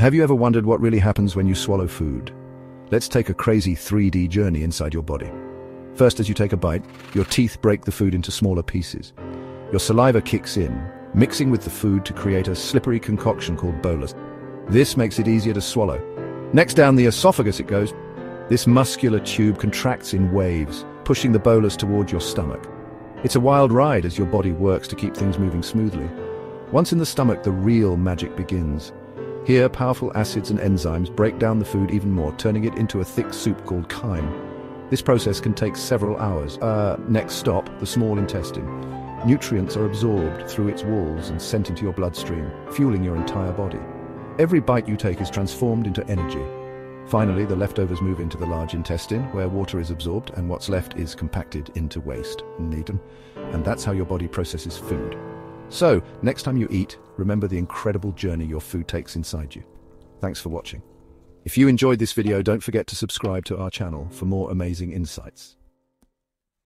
Have you ever wondered what really happens when you swallow food? Let's take a crazy 3D journey inside your body. First, as you take a bite, your teeth break the food into smaller pieces. Your saliva kicks in, mixing with the food to create a slippery concoction called bolus. This makes it easier to swallow. Next down the esophagus it goes. This muscular tube contracts in waves, pushing the bolus toward your stomach. It's a wild ride as your body works to keep things moving smoothly. Once in the stomach, the real magic begins. Here, powerful acids and enzymes break down the food even more, turning it into a thick soup called chyme. This process can take several hours. Uh, next stop, the small intestine. Nutrients are absorbed through its walls and sent into your bloodstream, fueling your entire body. Every bite you take is transformed into energy, Finally, the leftovers move into the large intestine, where water is absorbed and what's left is compacted into waste. Needham. And that's how your body processes food. So, next time you eat, remember the incredible journey your food takes inside you. Thanks for watching. If you enjoyed this video, don't forget to subscribe to our channel for more amazing insights.